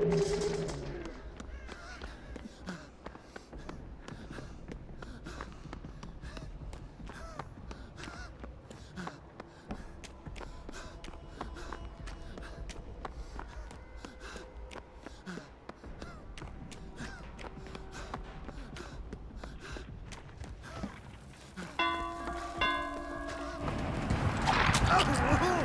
you Oh!